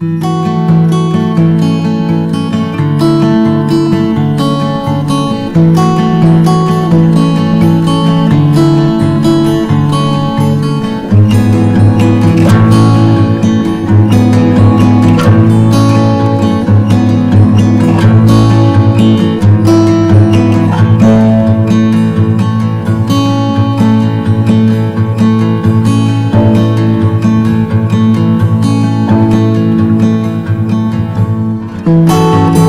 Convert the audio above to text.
Música Música